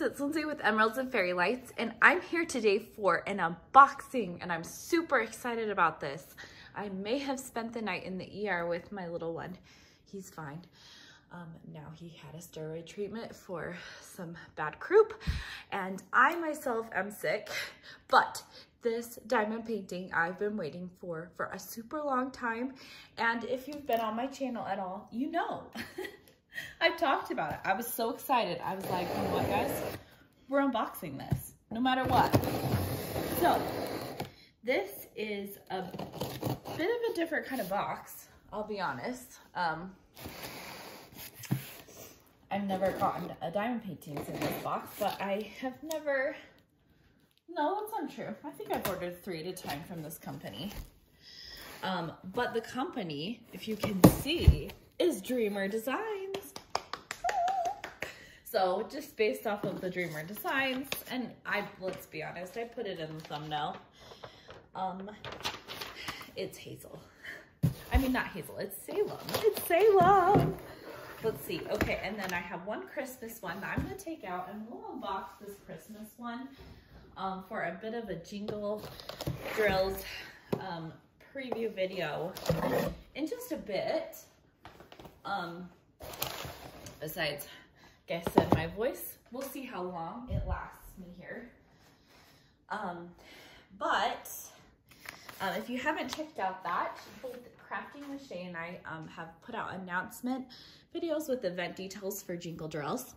friends, it's Lindsay with Emeralds and Fairy Lights, and I'm here today for an unboxing, and I'm super excited about this. I may have spent the night in the ER with my little one. He's fine. Um, now he had a steroid treatment for some bad croup, and I myself am sick, but this diamond painting I've been waiting for for a super long time, and if you've been on my channel at all, you know. I've talked about it. I was so excited. I was like, you know what, guys? We're unboxing this, no matter what. So, this is a bit of a different kind of box, I'll be honest. Um, I've never gotten a diamond paintings in this box, but I have never, no, that's untrue. I think I've ordered three at a time from this company. Um, but the company, if you can see, is Dreamer Design. So just based off of the Dreamer designs, and I, let's be honest, I put it in the thumbnail. Um, it's Hazel. I mean, not Hazel, it's Salem. It's Salem. Let's see. Okay, and then I have one Christmas one that I'm gonna take out and we'll unbox this Christmas one um, for a bit of a jingle drills um, preview video in just a bit. Um, besides I said, my voice, we'll see how long it lasts me here. Um, but um, if you haven't checked out that, both Crafting with Shay and I um, have put out announcement videos with event details for Jingle Drills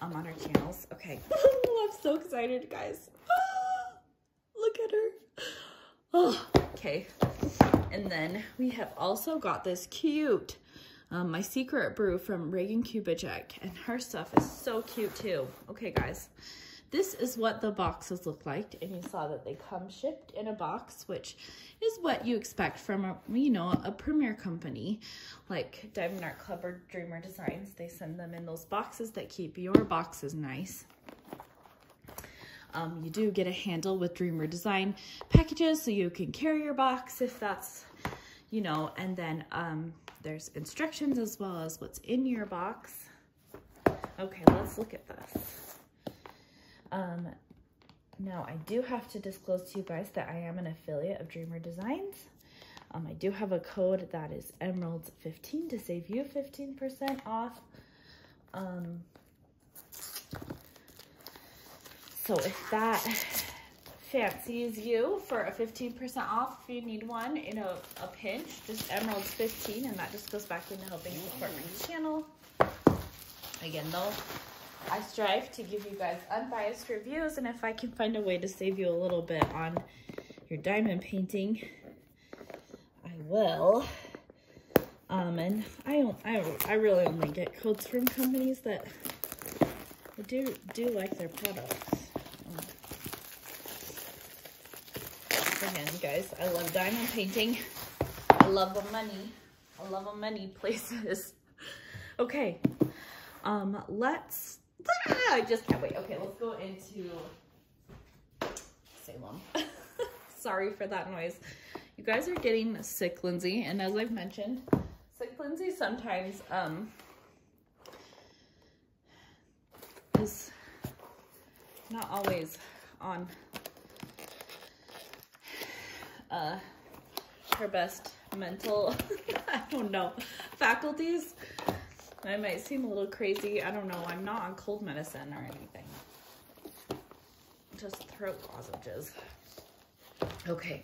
um, on our channels. Okay, I'm so excited, guys. look at her. Oh, okay. And then we have also got this cute um, my secret brew from Regan Kubecek, and her stuff is so cute too. Okay, guys, this is what the boxes look like, and you saw that they come shipped in a box, which is what you expect from a, you know, a premier company like Diamond Art Club or Dreamer Designs. They send them in those boxes that keep your boxes nice. Um, you do get a handle with Dreamer Design packages so you can carry your box if that's, you know, and then um, there's instructions as well as what's in your box. Okay, let's look at this. Um, now, I do have to disclose to you guys that I am an affiliate of Dreamer Designs. Um, I do have a code that is Emeralds15 to save you 15% off. Um, so if that fancies you for a 15% off if you need one in a, a pinch. Just Emeralds 15 and that just goes back into helping support my channel. Again though, I strive to give you guys unbiased reviews and if I can find a way to save you a little bit on your diamond painting, I will. Um, and I, I, I really only get codes from companies that do, do like their products. Again, guys. I love diamond painting. I love the money. I love the money places. okay. Um, let's, ah, I just can't wait. Okay, let's go into Salem. Sorry for that noise. You guys are getting sick, Lindsay. And as I've mentioned, sick Lindsay sometimes, um, is not always on uh, her best mental, I don't know, faculties. I might seem a little crazy. I don't know. I'm not on cold medicine or anything. Just throat lozenges. Okay.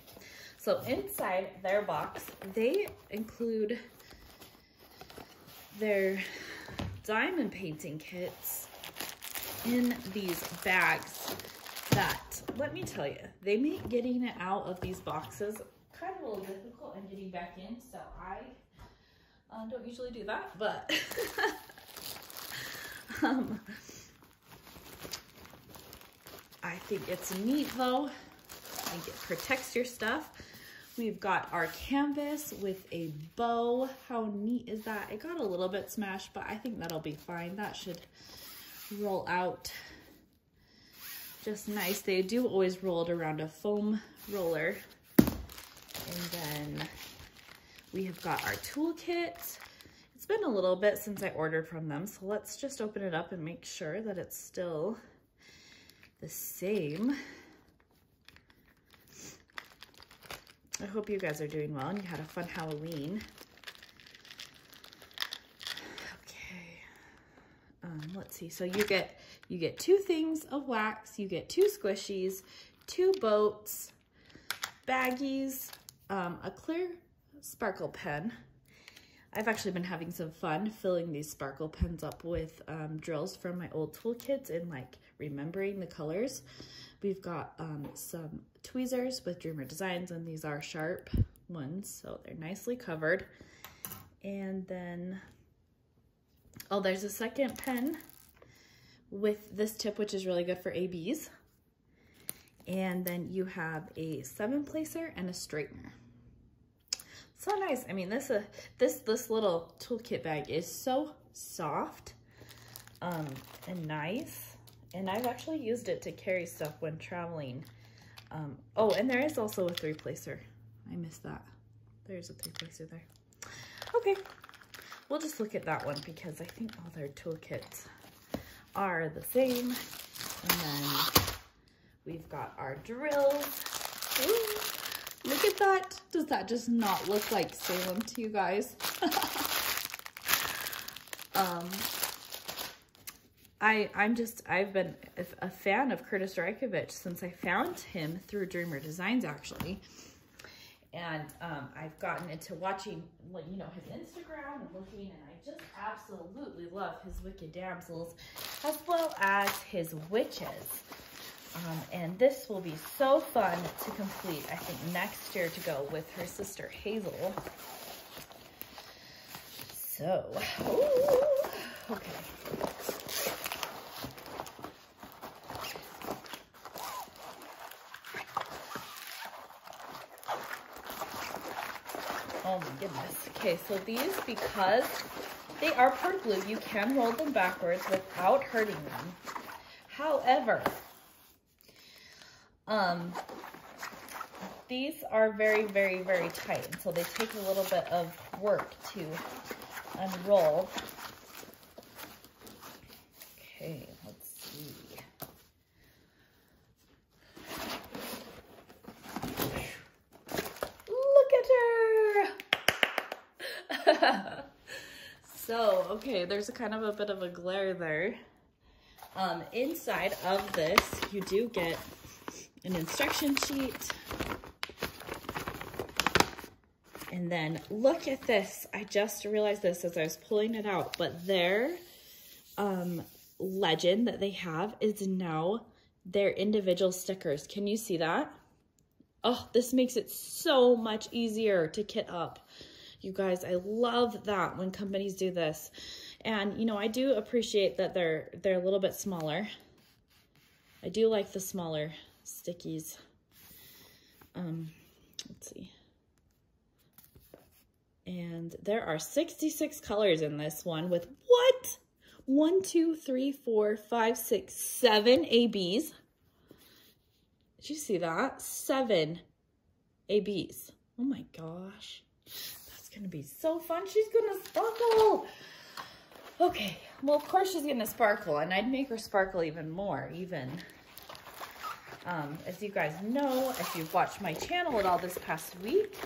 So inside their box, they include their diamond painting kits in these bags that, let me tell you, they make getting it out of these boxes kind of a little difficult and getting back in. So I uh, don't usually do that, but um, I think it's neat though. I think it protects your stuff. We've got our canvas with a bow. How neat is that? It got a little bit smashed, but I think that'll be fine. That should roll out just nice. They do always roll it around a foam roller. And then we have got our toolkit. It's been a little bit since I ordered from them, so let's just open it up and make sure that it's still the same. I hope you guys are doing well and you had a fun Halloween. Okay, um, let's see. So you get you get two things of wax, you get two squishies, two boats, baggies, um, a clear sparkle pen. I've actually been having some fun filling these sparkle pens up with um, drills from my old tool kits and like remembering the colors. We've got um, some tweezers with Dreamer Designs and these are sharp ones, so they're nicely covered. And then, oh, there's a second pen with this tip, which is really good for ABs. And then you have a seven placer and a straightener. So nice. I mean, this uh, this this little toolkit bag is so soft um, and nice. And I've actually used it to carry stuff when traveling. Um, oh, and there is also a three placer. I missed that. There's a three placer there. Okay, we'll just look at that one because I think all their toolkits are the same. And then we've got our drills. Ooh, look at that. Does that just not look like Salem to you guys? um, I, I'm just, I've been a fan of Kurtis Rykovich since I found him through Dreamer Designs, actually. And um, I've gotten into watching, you know, his Instagram and looking, and I just absolutely love his Wicked Damsels, as well as his Witches. Um, and this will be so fun to complete, I think, next year to go with her sister Hazel. So, ooh, okay. Goodness. Okay, so these, because they are part glue, you can roll them backwards without hurting them. However, um, these are very, very, very tight. And so they take a little bit of work to unroll. so, okay, there's a kind of a bit of a glare there. Um, inside of this, you do get an instruction sheet. And then look at this. I just realized this as I was pulling it out, but their um, legend that they have is now their individual stickers. Can you see that? Oh, this makes it so much easier to kit up. You guys, I love that when companies do this. And, you know, I do appreciate that they're, they're a little bit smaller. I do like the smaller stickies. Um, let's see. And there are 66 colors in this one with what? One, two, three, four, five, six, seven ABs. Did you see that? Seven ABs. Oh my gosh gonna be so fun. She's gonna sparkle. Okay, well, of course she's gonna sparkle, and I'd make her sparkle even more, even. Um, as you guys know, if you've watched my channel at all this past week,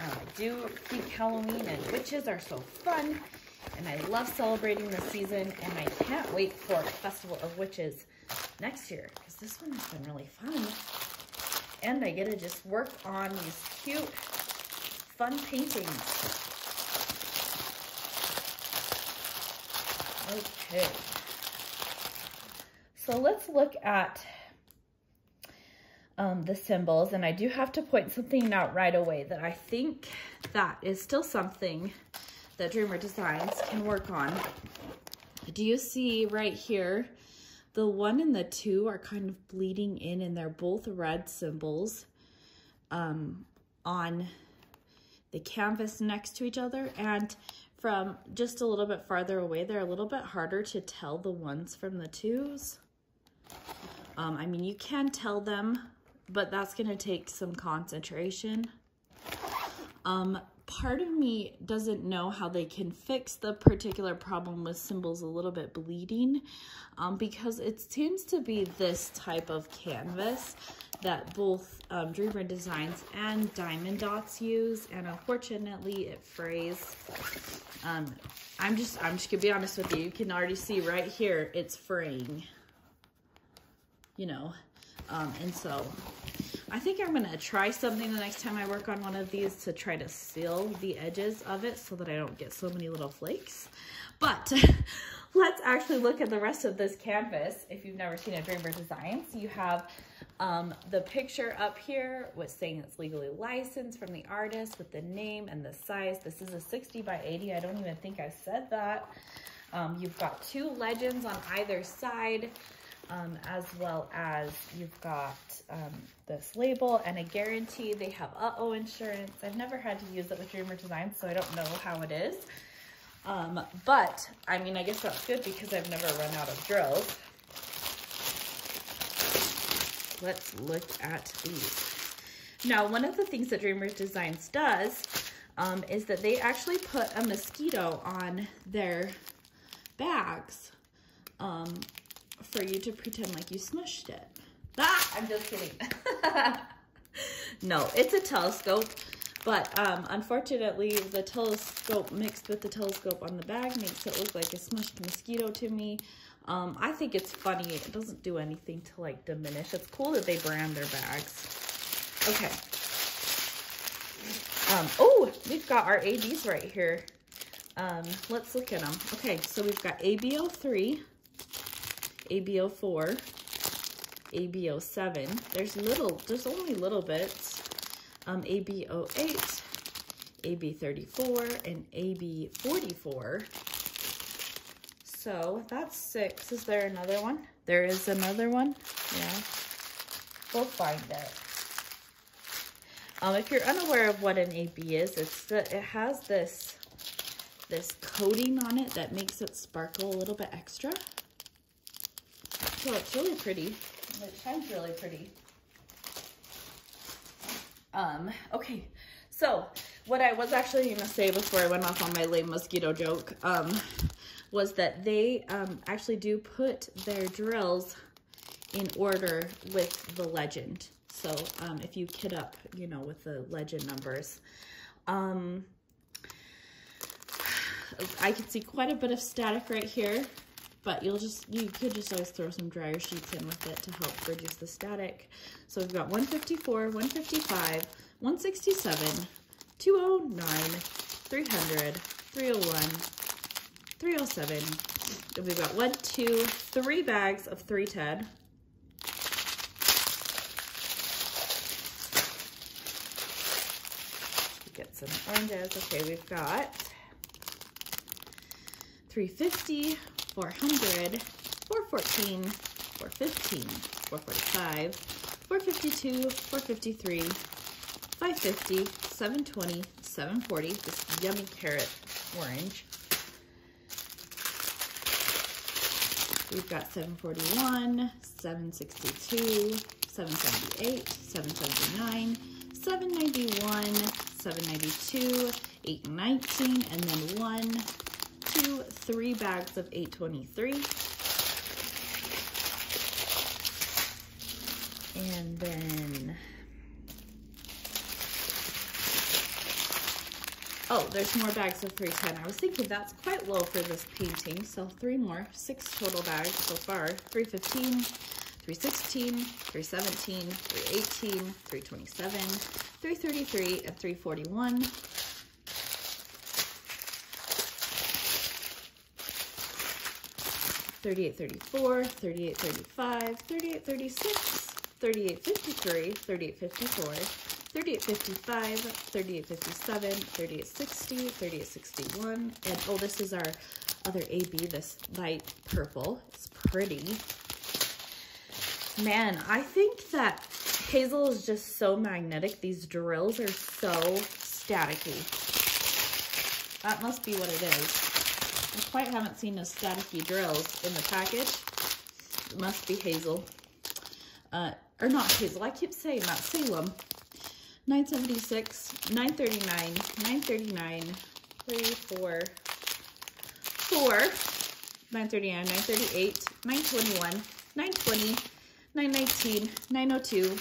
uh, I do think Halloween and witches are so fun, and I love celebrating the season, and I can't wait for Festival of Witches next year, because this one has been really fun. And I get to just work on these cute fun paintings. Okay. So let's look at um, the symbols. And I do have to point something out right away that I think that is still something that Dreamer Designs can work on. Do you see right here, the one and the two are kind of bleeding in and they're both red symbols um, on the canvas next to each other and from just a little bit farther away, they're a little bit harder to tell the ones from the twos. Um, I mean, you can tell them, but that's going to take some concentration. Um, part of me doesn't know how they can fix the particular problem with symbols a little bit bleeding um, because it seems to be this type of canvas that both um, Designs and Diamond Dots use and unfortunately it frays. Um, I'm just, I'm just gonna be honest with you. You can already see right here, it's fraying, you know, um, and so I think I'm gonna try something the next time I work on one of these to try to seal the edges of it so that I don't get so many little flakes. But let's actually look at the rest of this canvas. If you've never seen a Dreamer Designs, you have um, the picture up here with saying it's legally licensed from the artist with the name and the size. This is a 60 by 80. I don't even think I said that. Um, you've got two legends on either side um, as well as you've got um, this label and a guarantee. They have uh-oh insurance. I've never had to use it with Dreamer Design, so I don't know how it is. Um, but, I mean, I guess that's good because I've never run out of drills. Let's look at these. Now, one of the things that Dreamers Designs does um, is that they actually put a mosquito on their bags um, for you to pretend like you smushed it. Ah, I'm just kidding. no, it's a telescope, but um, unfortunately the telescope mixed with the telescope on the bag makes it look like a smushed mosquito to me. Um, I think it's funny. It doesn't do anything to like diminish. It's cool that they brand their bags. Okay. Um, oh, we've got our ABs right here. Um, let's look at them. Okay, so we've got ABO3, ABO4, ABO7. There's little, there's only little bits. Um, ABO8, AB34, and AB44. So that's six. Is there another one? There is another one. Yeah. We'll find it. Um, if you're unaware of what an AB is, it's the, it has this this coating on it that makes it sparkle a little bit extra. So it's really pretty. It shines really pretty. Um, okay, so what I was actually going to say before I went off on my lame mosquito joke um, was that they um, actually do put their drills in order with the legend. So um, if you kit up, you know, with the legend numbers. Um, I can see quite a bit of static right here. But you'll just, you could just always throw some dryer sheets in with it to help reduce the static. So we've got 154, 155, 167, 209, 300, 301, 307. And we've got one, two, three bags of 310. Get some oranges. Okay, we've got 350, 400, 414, 415, 445, 452, 453, 550, 720, 740, this yummy carrot orange. We've got 741, 762, 778, 779, 791, 792, 819, and then one two, three bags of 823. And then, oh, there's more bags of 310. I was thinking that's quite low for this painting. So three more, six total bags so far. 315, 316, 317, 318, 327, 333, and 341. 3834, 3835, 3836, 3853, 3854, 3855, 3857, 3860, 3861, and oh, this is our other AB, this light purple. It's pretty. Man, I think that Hazel is just so magnetic. These drills are so staticky. That must be what it is. I quite haven't seen a staticky drills in the package. It must be Hazel. Uh, or not Hazel. I keep saying that. Salem. 976, 939, 939, 34, 4, 939, 938, 921, 920, 919, 902,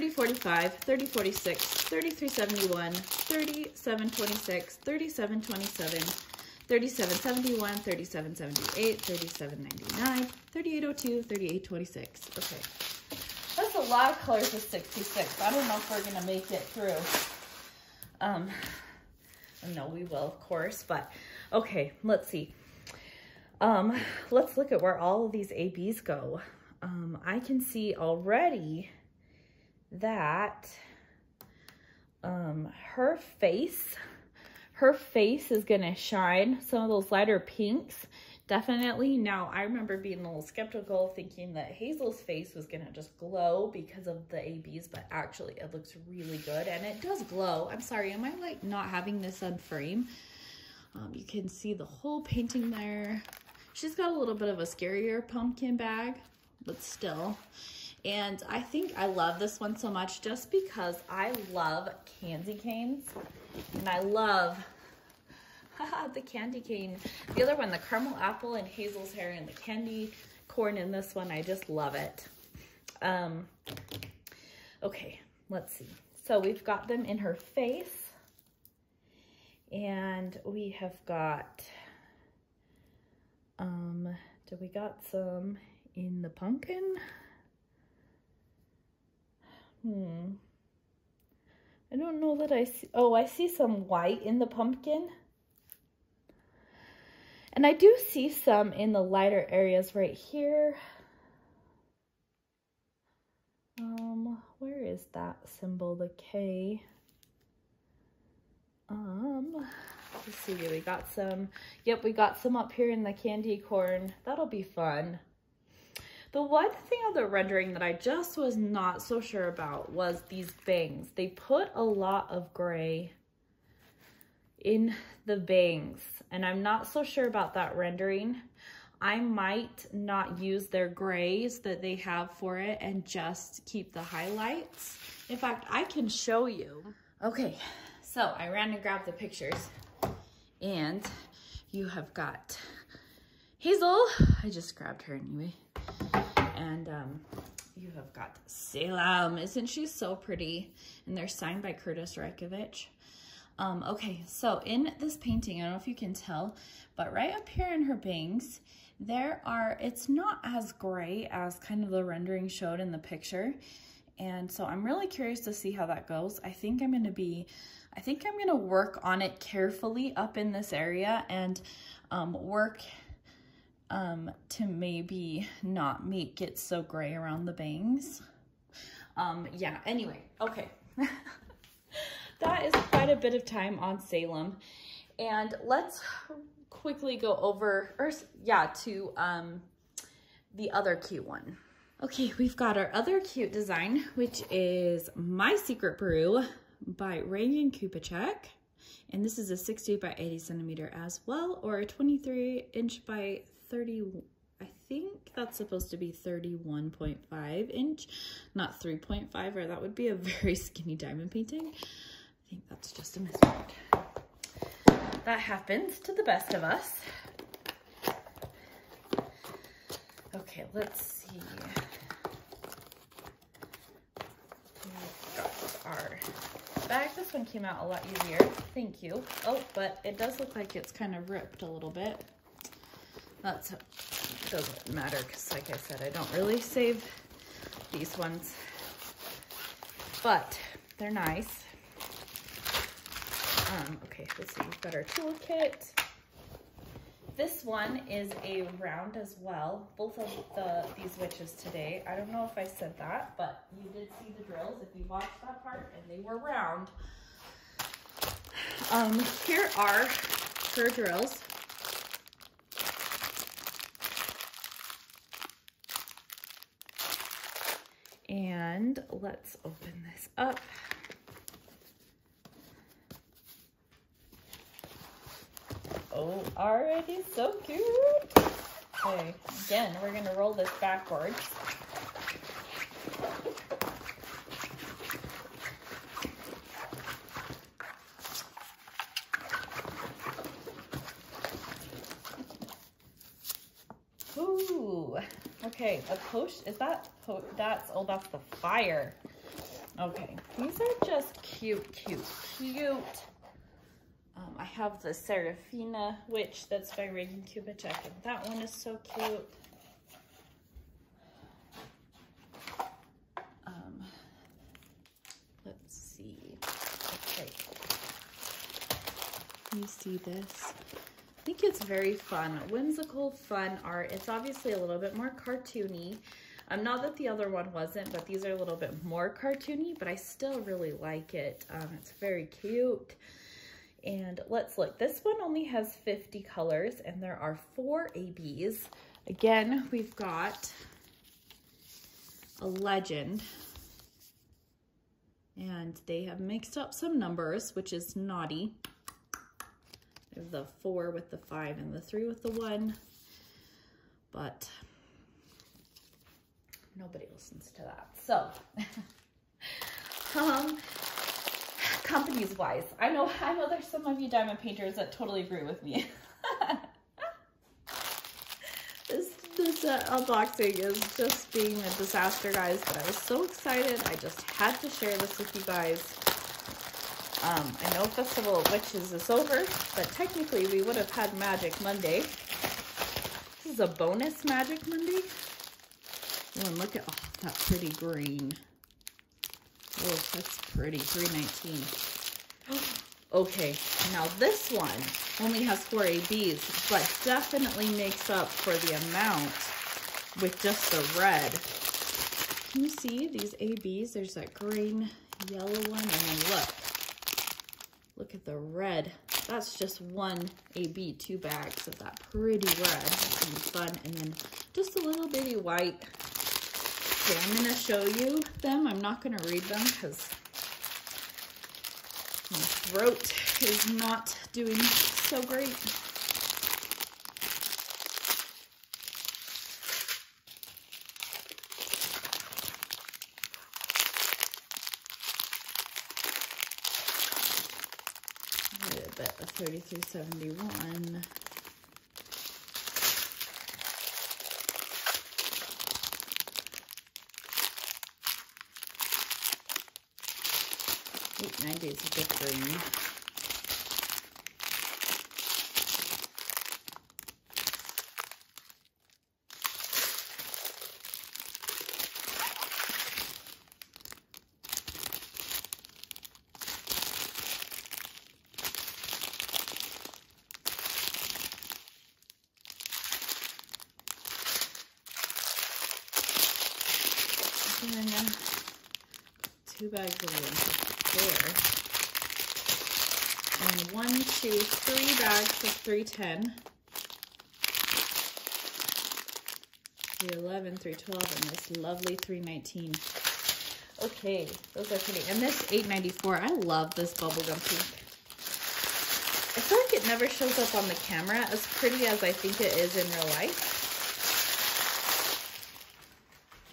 3045, 3046, 3371, 3726, 3727, 3771, 3778, 3799, 3802, 3826. Okay. That's a lot of colors of 66. I don't know if we're going to make it through. Um, no, we will, of course, but okay, let's see. Um, let's look at where all of these ABs go. Um, I can see already that um, her face, her face is going to shine some of those lighter pinks. Definitely. Now, I remember being a little skeptical thinking that Hazel's face was going to just glow because of the ABs, but actually it looks really good and it does glow. I'm sorry, am I like not having this on frame? Um, you can see the whole painting there. She's got a little bit of a scarier pumpkin bag, but still. And I think I love this one so much just because I love candy canes. And I love the candy cane. The other one, the caramel apple and Hazel's hair and the candy corn in this one. I just love it. Um, okay, let's see. So we've got them in her face. And we have got, um, do we got some in the pumpkin? Hmm. I don't know that I see. Oh, I see some white in the pumpkin. And I do see some in the lighter areas right here. Um, where is that symbol, the K? Um, let's see, we got some, yep, we got some up here in the candy corn. That'll be fun. The one thing of the rendering that I just was not so sure about was these bangs. They put a lot of gray in the bangs and I'm not so sure about that rendering. I might not use their grays that they have for it and just keep the highlights. In fact, I can show you. Okay, so I ran and grabbed the pictures and you have got Hazel. I just grabbed her anyway. And um, you have got Salem. Isn't she so pretty? And they're signed by Kurtis Rykovich. Um, okay, so in this painting, I don't know if you can tell, but right up here in her bangs, there are, it's not as gray as kind of the rendering showed in the picture. And so I'm really curious to see how that goes. I think I'm going to be, I think I'm going to work on it carefully up in this area and um, work um, to maybe not make it so gray around the bangs. Um, yeah, anyway, okay. that is quite a bit of time on Salem. And let's quickly go over, or yeah, to um, the other cute one. Okay, we've got our other cute design, which is My Secret Brew by Regan Kubecek. And this is a 60 by 80 centimeter as well, or a 23 inch by 30, I think that's supposed to be 31.5 inch, not 3.5, or that would be a very skinny diamond painting. I think that's just a misprint. That happens to the best of us. Okay, let's see. We've got our bag. This one came out a lot easier. Thank you. Oh, but it does look like it's kind of ripped a little bit. That doesn't matter because like I said, I don't really save these ones, but they're nice. Um, okay, let's see, we've got our toolkit. This one is a round as well. Both of the these witches today. I don't know if I said that, but you did see the drills if you watched that part, and they were round. Um, here are her drills. And let's open this up. Oh, already so cute. Okay, again, we're gonna roll this backwards. Okay, a potion, is that, po that's, oh, that's the fire. Okay, these are just cute, cute, cute. Um, I have the Serafina Witch that's by Regan Kubecek, and that one is so cute. Um, let's see. Okay. You see this? Think it's very fun, whimsical, fun art. It's obviously a little bit more cartoony. Um, not that the other one wasn't, but these are a little bit more cartoony, but I still really like it. Um, it's very cute. And let's look. This one only has 50 colors, and there are four ABs. Again, we've got a legend. And they have mixed up some numbers, which is naughty. The four with the five and the three with the one. But nobody listens to that. So, um, companies wise, I know, I know there's some of you diamond painters that totally agree with me. this, this uh, unboxing is just being a disaster, guys, but I was so excited. I just had to share this with you guys. Um, I know Festival of Witches is over, but technically we would have had Magic Monday. This is a bonus Magic Monday. Oh, and look at oh, that pretty green. Oh, that's pretty. 319. okay, now this one only has four ABs, but definitely makes up for the amount with just the red. Can you see these ABs? There's that green, yellow one, and then look. Look at the red. That's just one AB, two bags of that pretty red. Gonna be fun. And then just a little bitty white Okay, I'm to show you them. I'm not to read them because my throat is not doing so great. A little bit of 3371. 90 is a good green. two bags of there. And one, two, three bags for 310. 311, 312, and this lovely 319. Okay, those are pretty. And this 894, I love this bubblegum pink. I feel like it never shows up on the camera as pretty as I think it is in real life.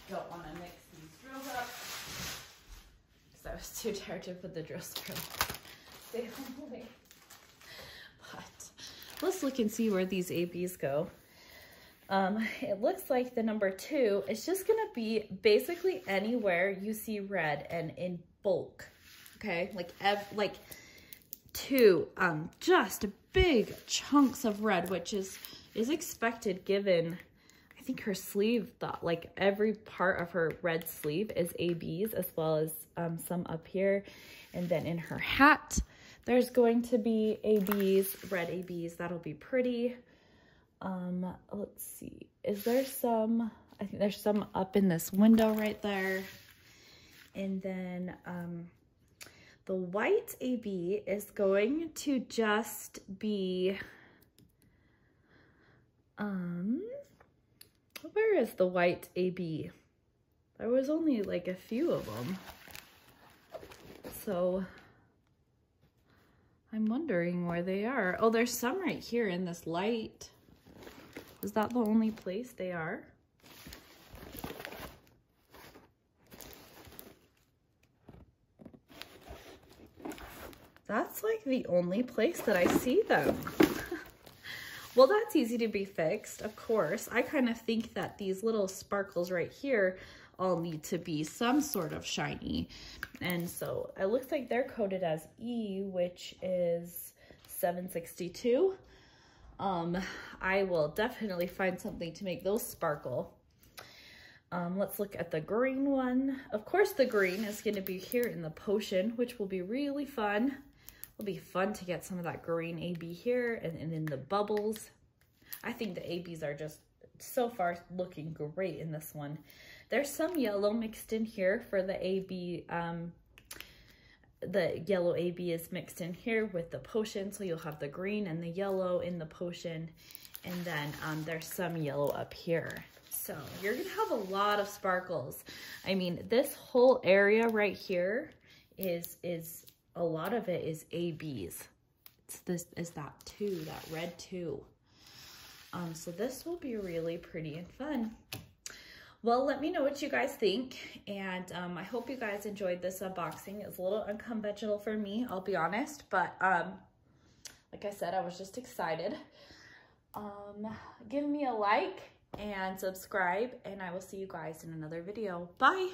Don't want to mix these drills up. So I was too tired to put the drill screw. Stay But let's look and see where these ABs go. Um, it looks like the number two is just gonna be basically anywhere you see red and in bulk. Okay, like ev like two, um, just big chunks of red, which is is expected given I think her sleeve thought like every part of her red sleeve is ABs as well as um, some up here. And then in her hat, there's going to be ABs, red ABs. That'll be pretty. Um, let's see. Is there some, I think there's some up in this window right there. And then um, the white AB is going to just be, um, where is the white AB? There was only like a few of them. So I'm wondering where they are. Oh, there's some right here in this light. Is that the only place they are? That's like the only place that I see them. Well, that's easy to be fixed, of course. I kind of think that these little sparkles right here all need to be some sort of shiny. And so it looks like they're coded as E, which is 762. Um, I will definitely find something to make those sparkle. Um, let's look at the green one. Of course, the green is going to be here in the potion, which will be really fun. It'll be fun to get some of that green AB here and, and in the bubbles. I think the ABs are just so far looking great in this one. There's some yellow mixed in here for the AB. Um, the yellow AB is mixed in here with the potion. So you'll have the green and the yellow in the potion. And then um, there's some yellow up here. So you're gonna have a lot of sparkles. I mean, this whole area right here is, is a lot of it is ABs. It's this is that two, that red two. Um, so this will be really pretty and fun. Well, let me know what you guys think. And um, I hope you guys enjoyed this unboxing. It's a little unconventional for me, I'll be honest. But um, like I said, I was just excited. Um, give me a like and subscribe and I will see you guys in another video. Bye!